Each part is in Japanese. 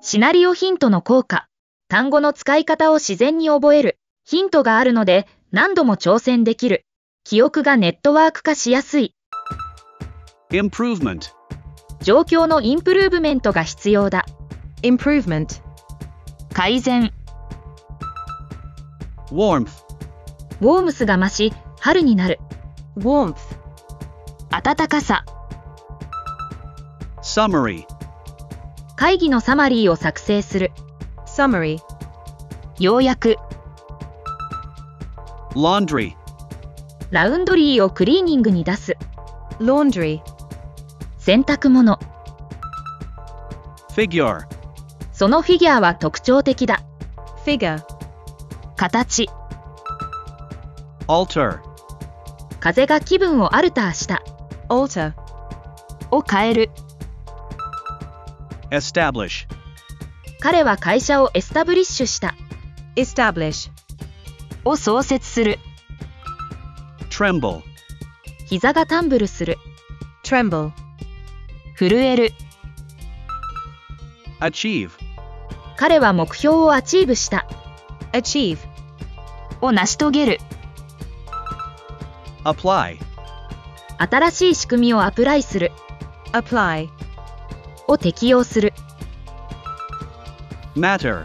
シナリオヒントの効果。単語の使い方を自然に覚える。ヒントがあるので何度も挑戦できる。記憶がネットワーク化しやすい。improvement, 状況のインプルーブメントが必要だ。improvement, 改善。warmth, ウォームスが増し、春になる。warmth, 暖かさ。summary, 会議のサマリーを作成する。summary, 要約。laundry, ラウンドリーをクリーニングに出す。laundry, 洗濯物。figure, そのフィギュアは特徴的だ。figure, 形。alter, 風が気分を alter した。alter, を変える。Establish, 彼は会社を establish した。establish, を創設する。tremble, 膝が tremble する。tremble, 震える。achieve, 彼は目標を achieve した。achieve, を成し遂げる。apply, 新しい仕組みをアプライする。apply, を適用する。matter,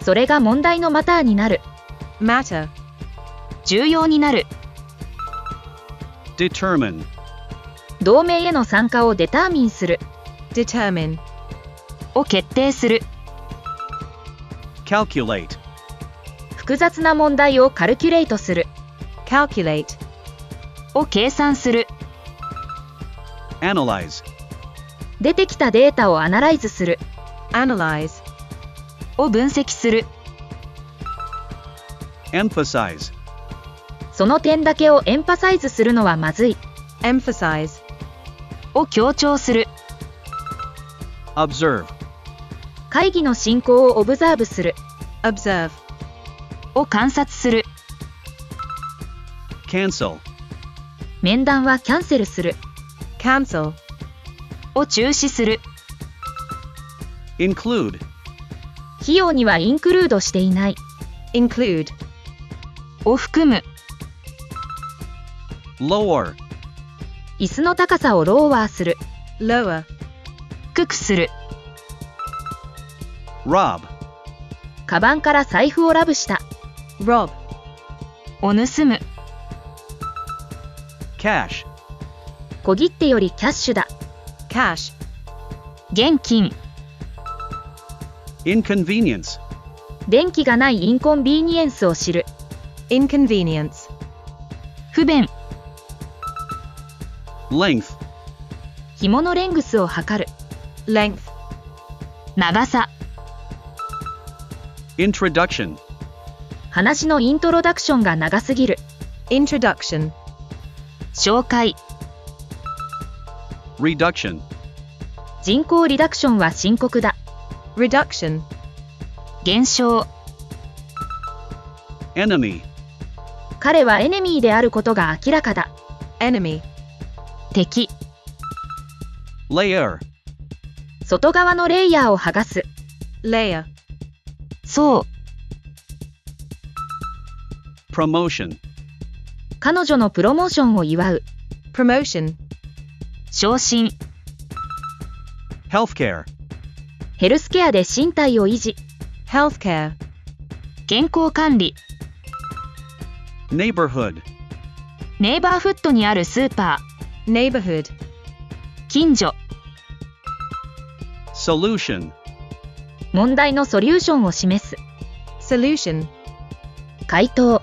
それが問題のマターになる。matter, 重要になる。determine, 同盟への参加をデターミンする。determine, を決定する。calculate, 複雑な問題をカルキュレートする。calculate, を計算する。analyze, 出てきたデータをアナライズする。analyze, を分析する。emphasize, その点だけをエンパサイズするのはまずい。emphasize, を強調する。observe, 会議の進行をオブザーブする。observe, を観察する。cancel, 面談はキャンセルする。cancel, を中止する。include, 費用にはインクルードしていない。include, を含む。lower, 椅子の高さをローワーする。lower, 低くする。rob, カバンから財布をラブした。rob, を盗む。cash, 小切手よりキャッシュだ。Cash, 現金。inconvenience, 電気がないインコンビーニエンスを知る。inconvenience, 不便。length, 紐のレングスを測る。length, 長さ。introduction, 話のイントロダクションが長すぎる。introduction, 紹介。reduction, 人口リダクションは深刻だ。reduction, 減少。enemy, 彼はエネミーであることが明らかだ。enemy, 敵。layer, 外側のレイヤーを剥がす。layer, そう。promotion, 彼女のプロモーションを祝う。promotion, 昇進。Healthcare, ヘルスケアで身体を維持。healthcare, 健康管理。neighborhood, ネイバーフットにあるスーパ neighborhood, ー。近所。solution, 問題のソリューションを示す。solution, 回答。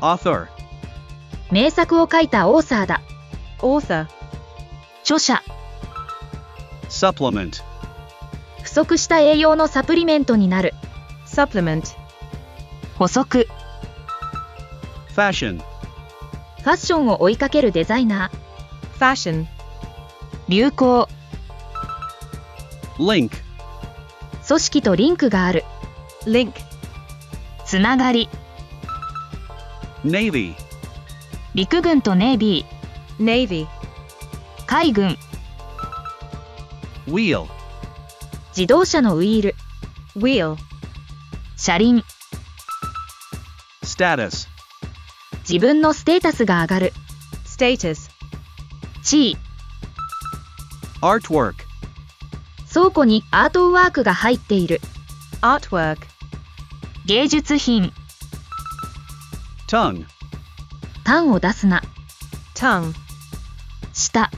author, 名作を書いたオーサーだ。author, 著者。Supplement, 不足した栄養のサプリメントになる。supplement, 補足。fashion, ファッションを追いかけるデザイナー。fashion, 流行。link, 組織とリンクがある。link, つながり。navy, 陸軍とネイビー。navy, 海軍。Wheel. 自動車のウィール、wheel, 車輪、Status. 自分のステータスが上がる、status, 地位、Artwork. 倉庫にアートワークが入っている、artwork, 芸術品、Tongue. 端を出すな、tongue, 舌、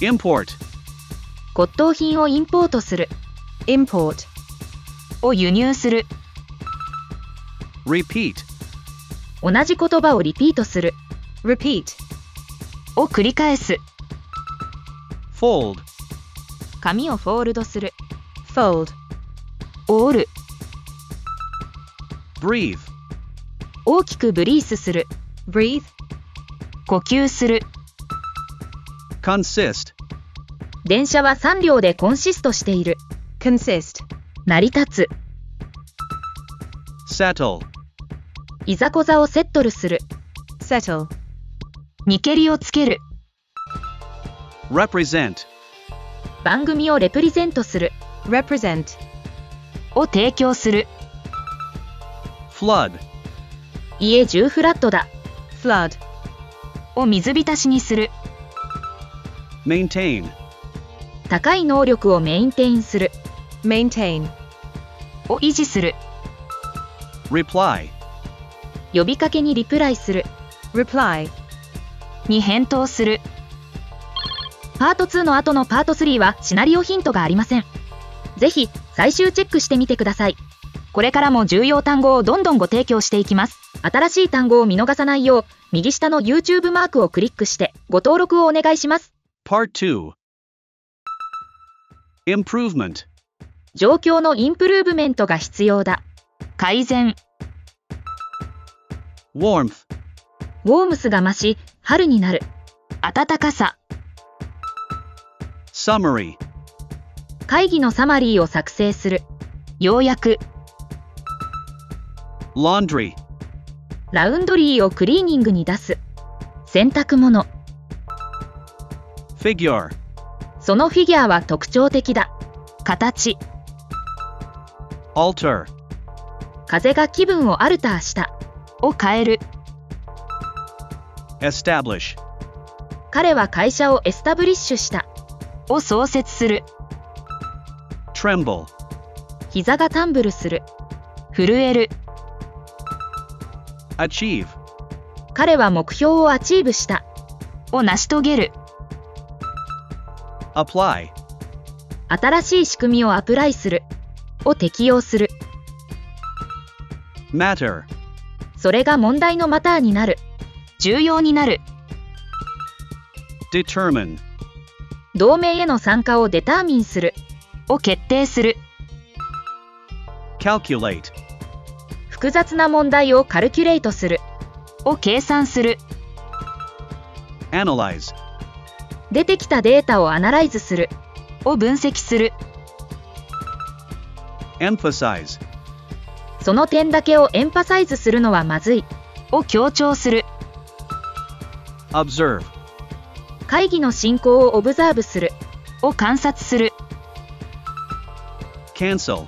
Import. 骨董品をインポートする、import, を輸入する、Repeat. 同じ言葉をリピートする、repeat, を繰り返す、Fold. 紙をフォールドする、fold, を折る、Breathe. 大きくブリースする、breathe, 呼吸する、Consist. 電車は3両でコンシストしている、consist, 成り立つ、Settle. いざこざをセットルする、settle, にけりをつける、Represent. 番組をレプリゼントする、represent, を提供する、Flood. 家中フラットだ、flood, を水浸しにする、Maintain. 高い能力をメインテインする、maintain, を維持する、Reply. 呼びかけにリプライする、reply, に返答する。パート2の後のパート3はシナリオヒントがありません。ぜひ最終チェックしてみてください。これからも重要単語をどんどんご提供していきます。新しい単語を見逃さないよう、右下の YouTube マークをクリックしてご登録をお願いします。Part 2. Improvement. 状況のインプルーブメントが必要だ。改善、Warmth. ウォームスが増し、春になる。暖かさ、Summary. 会議のサマリーを作成する。要約、Laundry. ラウンドリーをクリーニングに出す。洗濯物、Figure. そのフィギュアは特徴的だ。形、Alter. 風が気分をアルターした。を変える。Establish. 彼は会社をエスタブリッシュした。を創設する。Tremble. 膝がタンブルする。震える。Achieve. 彼は目標を achieve した。を成し遂げる。Apply. 新しい仕組みを apply する。を適用する。Matter. それが問題の matter になる。重要になる。Determine. 同盟への参加を determine する。を決定する。Calculate. 複雑な問題をカルキュレートする。を計算する。Analyze. 出てきたデータをアナライズする。を分析する。Emphasize. その点だけをエンパサイズするのはまずい。を強調する。Observe. 会議の進行をオブザーブする。を観察する。Cancel.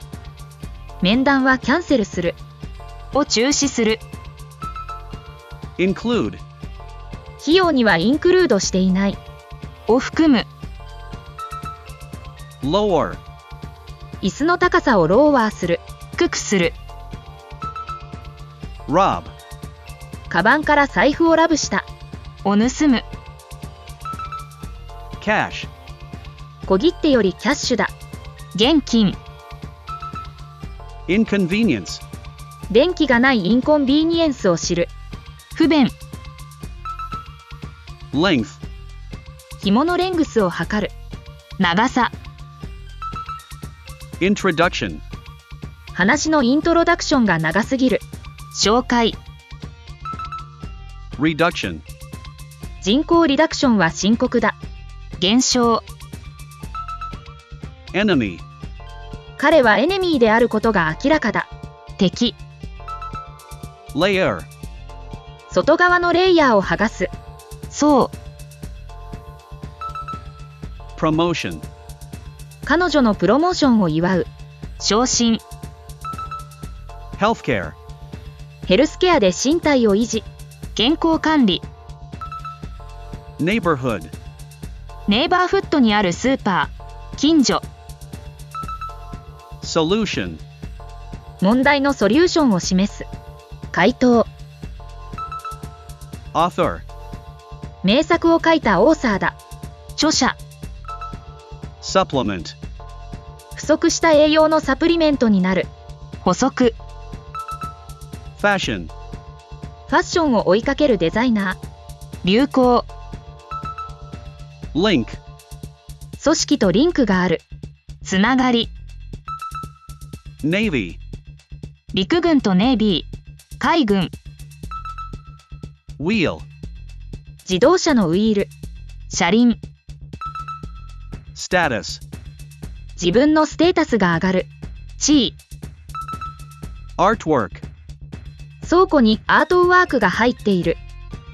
面談はキャンセルする。を中止する。Include. 費用にはインクルードしていない。を含む。Lower. 椅子の高さをローワーする。低くする。Rob. カバンから財布をラブした。を盗む。Cash. 小切手よりキャッシュだ。現金。Inconvenience. 電気がないインコンビーニエンスを知る。不便。Length. 紐のレングスを測る。長さ。Introduction. 話のイントロダクションが長すぎる。紹介。Reduction. 人口リダクションは深刻だ。減少。Enemy. 彼はエネミーであることが明らかだ。敵。Layer. 外側のレイヤーを剥がす。そう。Promotion. 彼女のプロモーションを祝う昇進 Healthcare. ヘルスケアで身体を維持健康管理 Neighborhood. ネイバーフットにあるスーパー近所 Solution. 問題のソリューションを示す回答 Author. 名作を書いたオーサーだ著者 Supplement. 不足した栄養のサプリメントになる補足 Fashion. ファッションを追いかけるデザイナー流行 Link. 組織とリンクがあるつながり Navy. 陸軍とネイビー海軍 Wheel. 自動車のウィール車輪 Status. 自分のステータスが上がる地位 Artwork. 倉庫にアートワークが入っている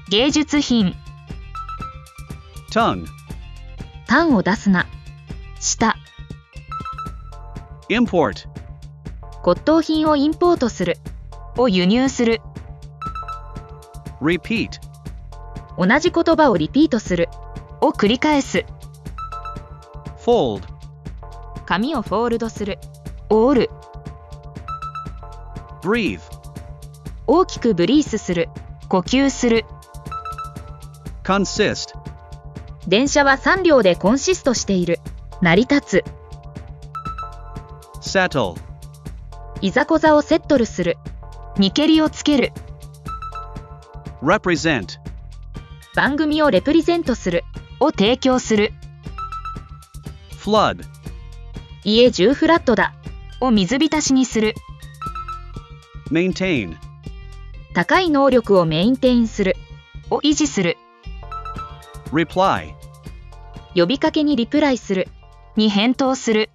芸術品 Tongue. 単を出すな下 Import. 骨董品をインポートするを輸入する Repeat. 同じ言葉をリピートするを繰り返す Fold. 紙をフォールドするを折る Breathe. 大きくブリースする呼吸する Consist. 電車は3両でコンシストしている成り立つ Settle. いざこざをセットルするにけりをつける Represent. 番組をレプリゼントするを提供する Flood. 家10フラットだを水浸しにする Maintain. 高い能力をメインテインするを維持する Reply. 呼びかけにリプライするに返答する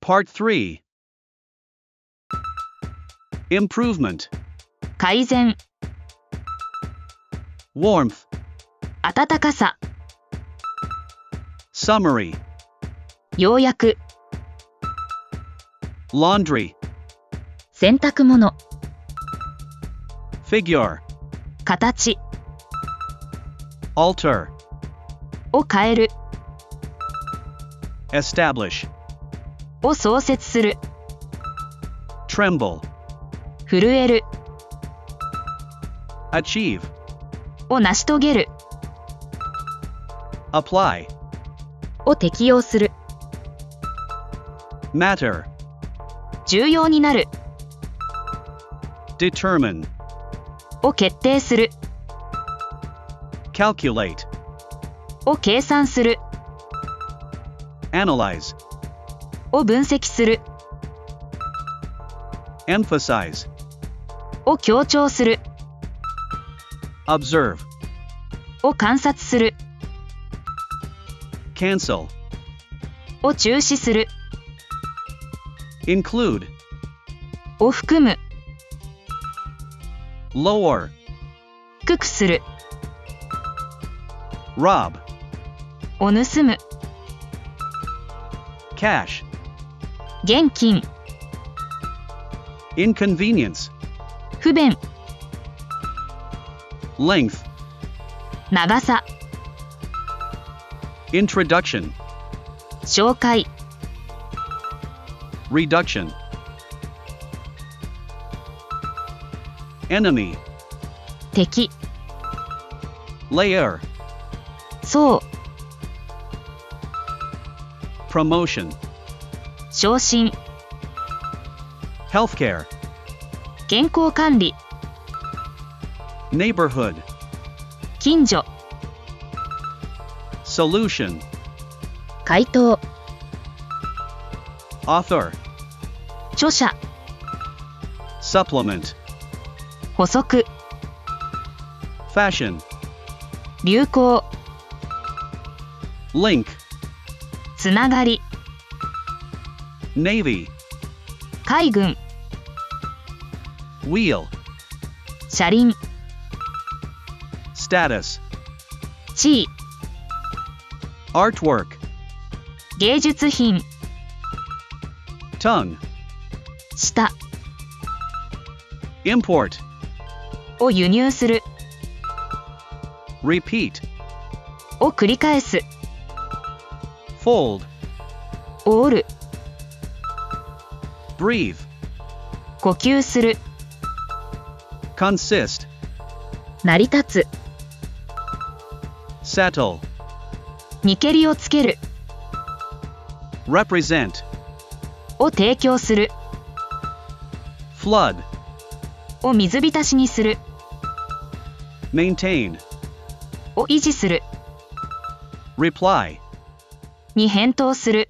Part 3. Improvement. 改善 Warmth. 暖かさ Summary. 要約 Laundry. 洗濯物 Figure. 形 Alter. を変える Establish. を創設する Tremble. 震える Achieve. を成し遂げる Apply. を適用する Matter. 重要になる Determine. を決定する Calculate. を計算する Analyze. を分析する Emphasize. を強調する Observe. を観察する Cancel. を中止する Include. を含む Lower. 低くする Rob. を盗む Cash. 現金 Inconvenience. 不便 Length. 長さ Introduction. 紹介 Reduction. Enemy. 敵 Layer. そう Promotion. 昇進 Healthcare. 健康管理 Neighborhood. 近所 Solution. 回答 Author. 著者 Supplement. 補足 Fashion. 流行 Link. つながり Navy. 海軍 Wheel. 車輪 Status. 地位 Artwork. 芸術品 tongue, import, を輸入する repeat, を繰り返す fold, を折る breathe, 呼吸する consist, 成り立つ settle, にけりをつける represent, を提供する flood, を水浸しにする。Maintain, を維持する。Reply, に返答する